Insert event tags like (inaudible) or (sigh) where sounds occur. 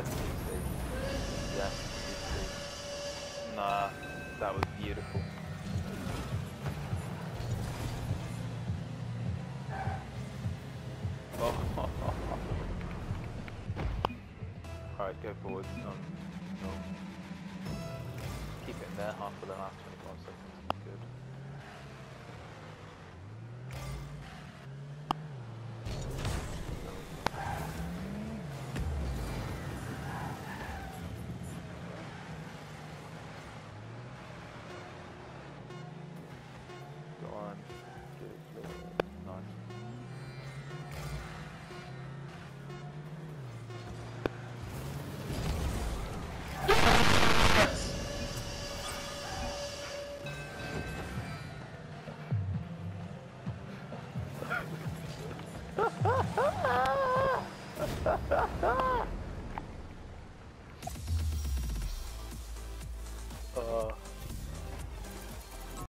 Yes, you Nah, that was beautiful. Oh. (laughs) Alright, go forward. Um, no. Keep it in there half for the last 25 seconds. Ha ha!